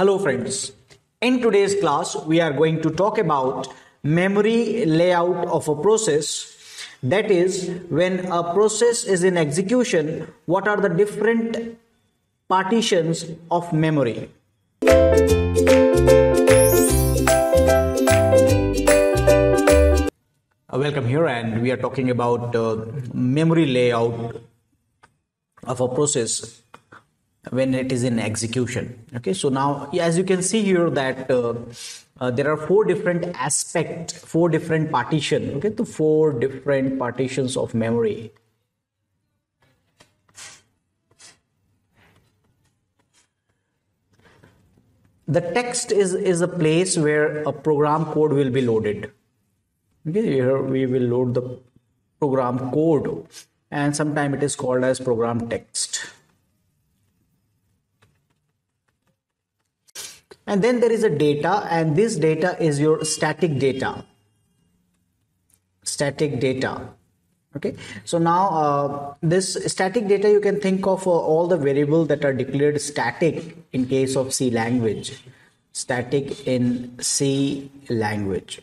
Hello friends. In today's class, we are going to talk about memory layout of a process. That is, when a process is in execution, what are the different partitions of memory? Welcome here and we are talking about uh, memory layout of a process when it is in execution. Okay so now as you can see here that uh, uh, there are four different aspect four different partition okay the four different partitions of memory. The text is is a place where a program code will be loaded. Okay here we will load the program code and sometime it is called as program text and then there is a data and this data is your static data. Static data. Okay? So now uh, this static data you can think of uh, all the variables that are declared static in case of c language. Static in c language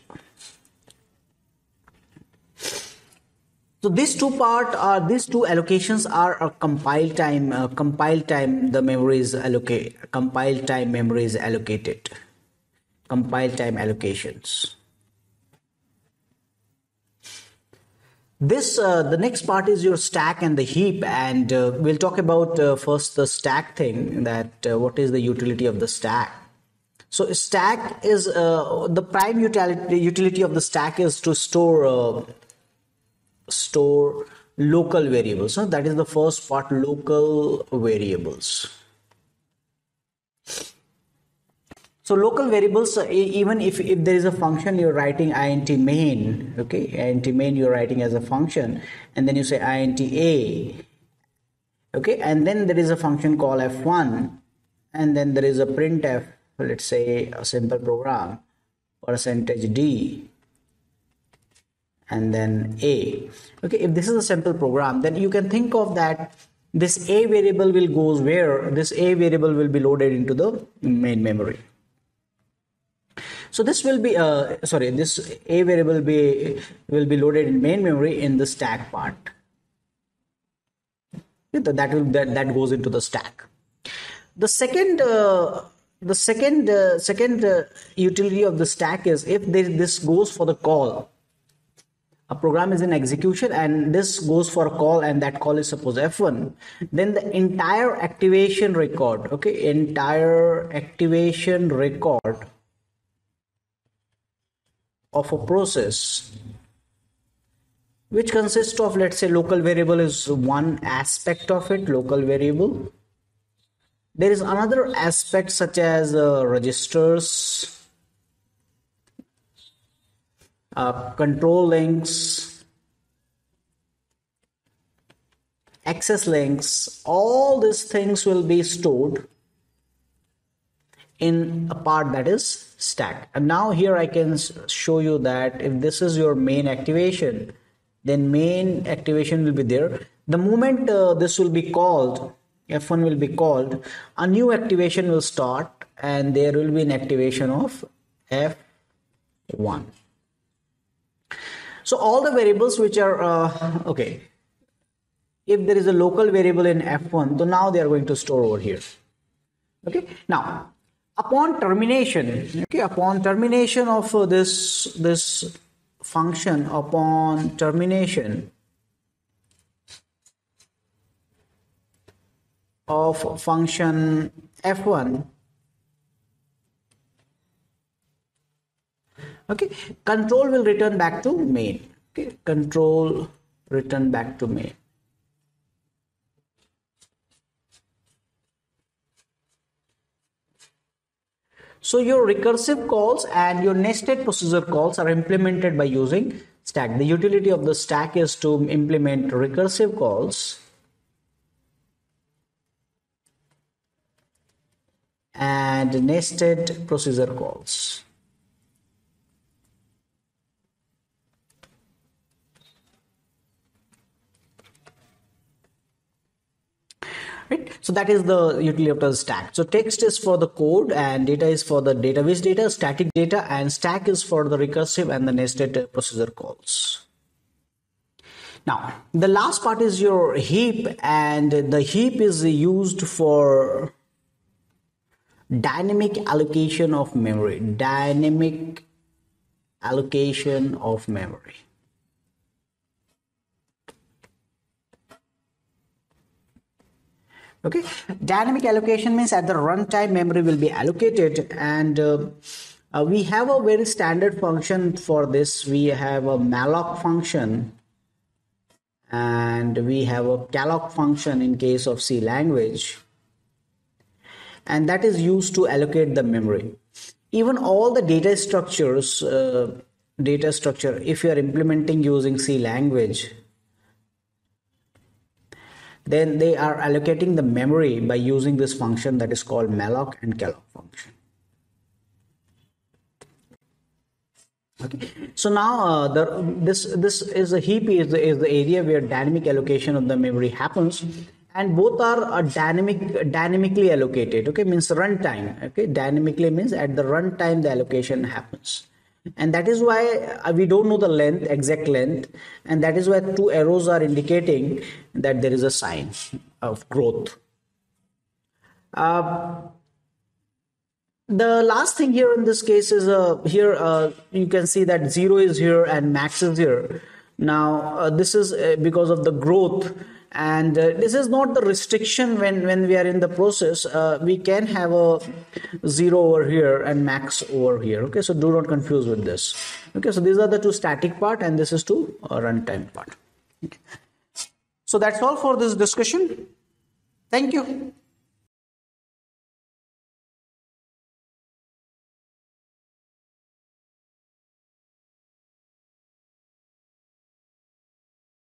So these two part are these two allocations are a compile time. Uh, compile time the memory is allocate. Compile time memory is allocated. Compile time allocations. This uh, the next part is your stack and the heap, and uh, we'll talk about uh, first the stack thing. That uh, what is the utility of the stack? So stack is uh, the prime utility utility of the stack is to store store local variables. So that is the first part local variables. So local variables uh, even if, if there is a function you're writing int main okay? Int main you're writing as a function and then you say int a okay? And then there is a function call f1 and then there is a printf let's say a simple program percentage d and then a. Okay if this is a simple program then you can think of that this a variable will goes where? This a variable will be loaded into the main memory. So this will be uh, sorry this a variable be will be loaded in main memory in the stack part. That will that, that goes into the stack. The second uh, the second uh, second uh, utility of the stack is if there, this goes for the call a program is in execution and this goes for a call and that call is suppose f1 then the entire activation record okay entire activation record of a process which consists of let's say local variable is one aspect of it local variable. There is another aspect such as uh, registers uh, control links, access links, all these things will be stored in a part that is stack. And now here I can show you that if this is your main activation, then main activation will be there. The moment uh, this will be called, F1 will be called, a new activation will start and there will be an activation of F1 so all the variables which are uh, okay. If there is a local variable in f1 so now they are going to store over here. Okay? Now upon termination okay upon termination of uh, this this function upon termination of function f1 okay control will return back to main okay control return back to main So your recursive calls and your nested procedure calls are implemented by using stack. The utility of the stack is to implement recursive calls and nested procedure calls. Right so that is the utility of the stack. So text is for the code and data is for the database data, static data, and stack is for the recursive and the nested procedure calls. Now, the last part is your heap, and the heap is used for dynamic allocation of memory. Dynamic allocation of memory. Okay, dynamic allocation means at the runtime memory will be allocated, and uh, uh, we have a very standard function for this. We have a malloc function and we have a calloc function in case of C language. And that is used to allocate the memory. Even all the data structures uh, data structure if you are implementing using C language then they are allocating the memory by using this function that is called malloc and calloc function. Okay. So now uh, the this this is a heap is the, is the area where dynamic allocation of the memory happens. And both are uh, dynamic dynamically allocated. Okay means runtime. Okay dynamically means at the runtime the allocation happens and that is why uh, we don't know the length exact length and that is why two arrows are indicating that there is a sign of growth. Uh, the last thing here in this case is uh, here uh, you can see that zero is here and max is here. Now uh, this is uh, because of the growth and uh, this is not the restriction when when we are in the process. Uh, we can have a zero over here and max over here. Okay so do not confuse with this. Okay so these are the two static part and this is two runtime part. Okay. so that's all for this discussion. Thank you